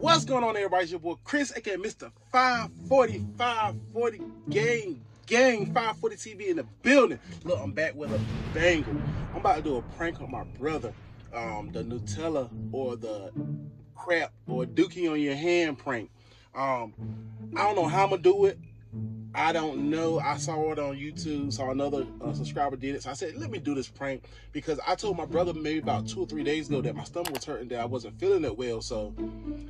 What's going on, everybody? It's your boy Chris, aka Mr. 540, 540 Gang, Gang, 540 TV in the building. Look, I'm back with a banger. I'm about to do a prank on my brother. Um, the Nutella or the crap or dookie on your hand prank. Um, I don't know how I'm gonna do it. I don't know. I saw it on YouTube. Saw another uh, subscriber did it. So I said, let me do this prank because I told my brother maybe about two or three days ago that my stomach was hurting, that I wasn't feeling it well. So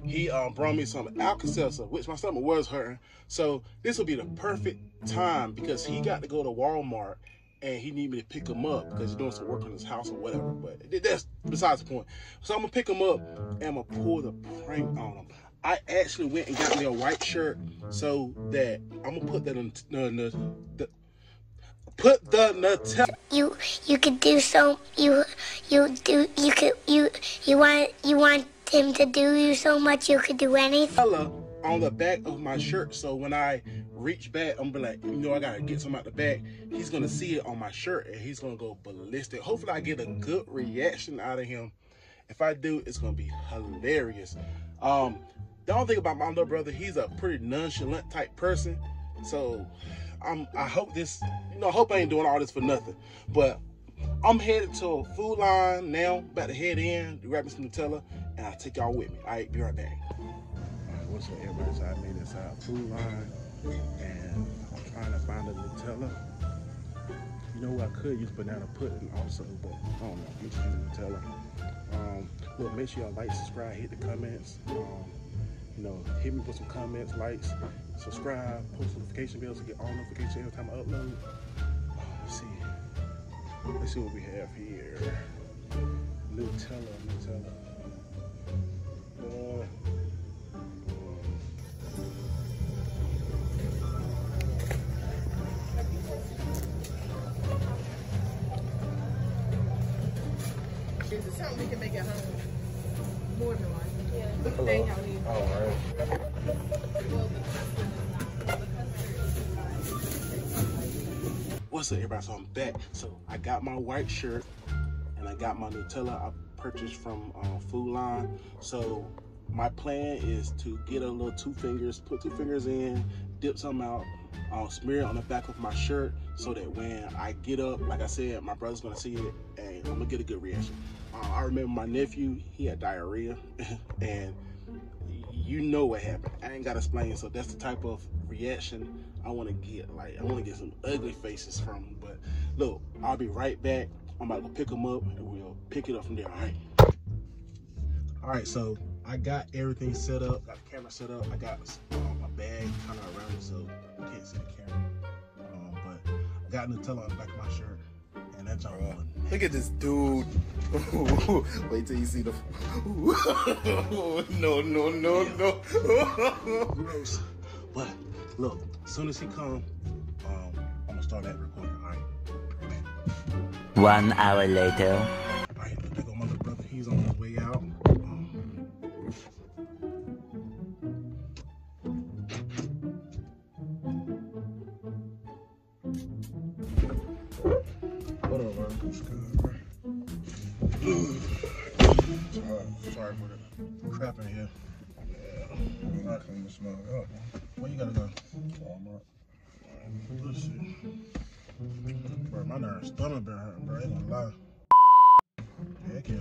he um, brought me some Alka-Seltzer, which my stomach was hurting. So this will be the perfect time because he got to go to Walmart and he need me to pick him up because he's doing some work on his house or whatever. But that's besides the point. So I'm gonna pick him up and I'm gonna pull the prank on him. I actually went and got me a white shirt so that I'm gonna put that on the, the, the put the Nutella. You you could do so you you do you could you you want you want him to do you so much you could do anything. on the back of my shirt so when I reach back I'm be like you know I gotta get some out the back he's gonna see it on my shirt and he's gonna go ballistic hopefully I get a good reaction out of him if I do it's gonna be hilarious um the only thing about my little brother, he's a pretty nonchalant type person. So I'm I hope this, you know, I hope I ain't doing all this for nothing. But I'm headed to a Food Lion now, about to head in, grab me some Nutella, and I'll take y'all with me. All right, be right back. All right, what's up, everybody? So I made this out Food Lion, and I'm trying to find a Nutella. You know, I could use banana pudding also, but I don't know. I'm just using Nutella. Um, look, make sure y'all like, subscribe, hit the comments. Um, you know, hit me with some comments, likes, subscribe, post notification bells to get all notifications every time I upload. Let's see. Let's see what we have here. Nutella, Nutella. Uh, Is it something we can make at home? One. Yeah. Hello. All right. What's up, everybody? So I'm back. So I got my white shirt and I got my Nutella I purchased from uh, Food Lion. So my plan is to get a little two fingers, put two fingers in, dip some out, uh, smear it on the back of my shirt so that when I get up, like I said, my brother's gonna see it and I'm gonna get a good reaction. Uh, I remember my nephew, he had diarrhea and you know what happened. I ain't gotta explain. So that's the type of reaction I wanna get. Like, I wanna get some ugly faces from him. But look, I'll be right back. I'm about to pick him up and we'll pick it up from there. All right. All right, so I got everything set up, got the camera set up. I got um, my bag kind of around it so you can't see the camera. Um, but I got Nutella on the back of my shirt and that's all. Bro, look at this dude. Wait till you see the. no, no, no, no. Gross. But look, as soon as he come, um, I'm gonna start that recording. All right. One hour later. Sorry, for the crap in here. I'm not clean this mug up. Where you gotta go? Walmart. Let's see. Bro, my nerves stomach been hurting, bro. I ain't gonna lie. Heck yeah.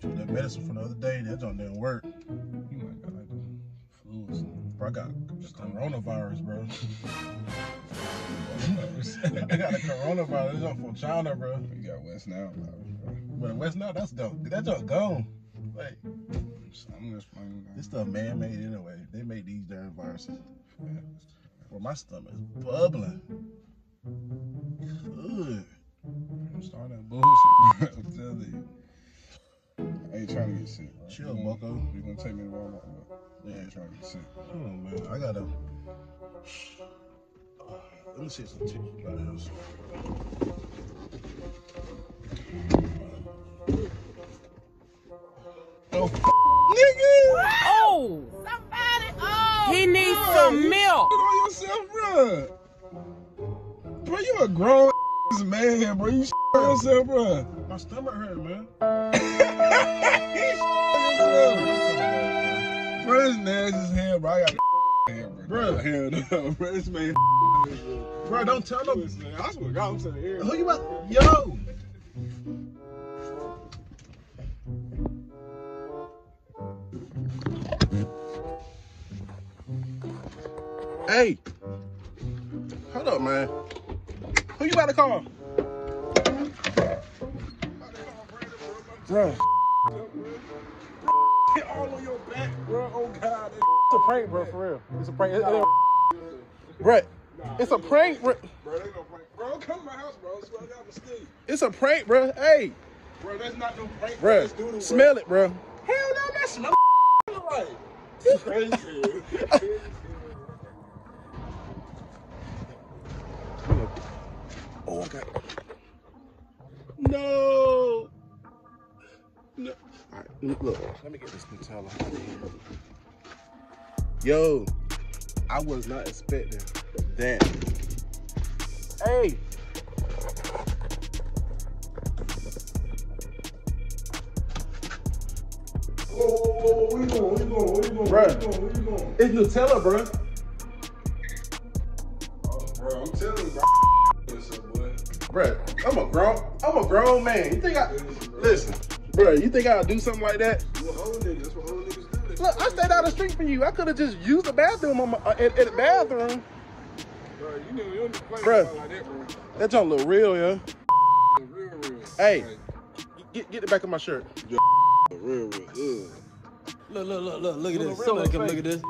Shoot, that medicine from the other day, that don't didn't work. You might got like the flu or something. Bro, I got coronavirus, bro. I got a coronavirus. It's up from China, bro. You got West virus, bro. But West now, that's dope. That just gone. Like, I'm just playing. this stuff man-made anyway. They made these damn viruses. Well, my stomach is bubbling. Good. I'm starting that bullshit, bro. I'm telling you. I ain't trying to get sick, bro. Chill, bucko. You gonna take me to Walmart, Yeah, I ain't trying to get sick. Oh man, I gotta. Let me see some tissue by the house. Oh, nigga! Oh, Somebody, oh! he needs some milk. Look on yourself, bro. Bro, you a grown man, bro. You on yourself, bro. My stomach hurt, man. You yourself. that's nasty as hell, bro. I got hair, bro. Hell no, bro. This man. Bro, don't tell them. I swear to God, I'm saying here. Who you about? Yo. Hey. Hold up, man. Who you about to call? Bro. Prank, bro, for real. It's a prank. It, it, Bro, it's a prank, bro. Bro, they gonna prank. Bro, come to my house, bro. I swear to God, I'm mistake. It's a prank, bro. Hey, Bro, that's not no prank. bro. That's doodle, bro. Smell it, bro. Hell no, that smell like. You crazy. Oh, I got. No. No. All right, look. Let me get this Nutella out of here. Yo, I was not expecting that. Hey. Whoa? It's Nutella, bro. Oh, bro, I'm telling you, bro. Listen, boy. Bro, I'm a grown, I'm a grown man. You think I listen, bro? You think I'll do something like that? You a old nigga. That's what old niggas Look, I stayed out of the street from you. I could have just used the bathroom on my, uh, at, at the bathroom. Bro, you know, you don't play Bruh. like that, bro. That don't look real, yeah. Real, real. Hey. Like, Get, get the back of my shirt. real, real. Ugh. Look, look, look, look, look at this. real Somebody come look at this.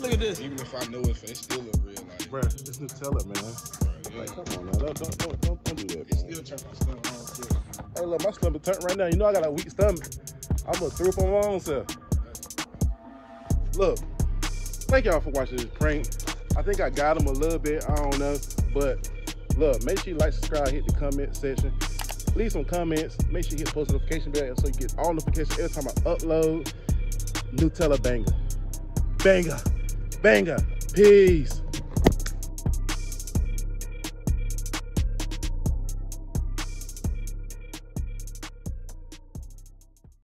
Look at this. Even if I know it, it still look real. Like, Bro, it's Nutella, man. bro, Like, yeah. come on now, don't, don't, don't, don't, don't do that, It man. still turn my stomach on too. Hey, look, my stomach turned right now. You know I got a weak stomach. I'm gonna throw up on my own self. Look, thank y'all for watching this prank. I think I got him a little bit. I don't know, but look, make sure you like, subscribe, hit the comment section. Leave some comments. Make sure you hit post notification bell so you get all notifications every time I upload. Nutella banger, banger, banger. Peace.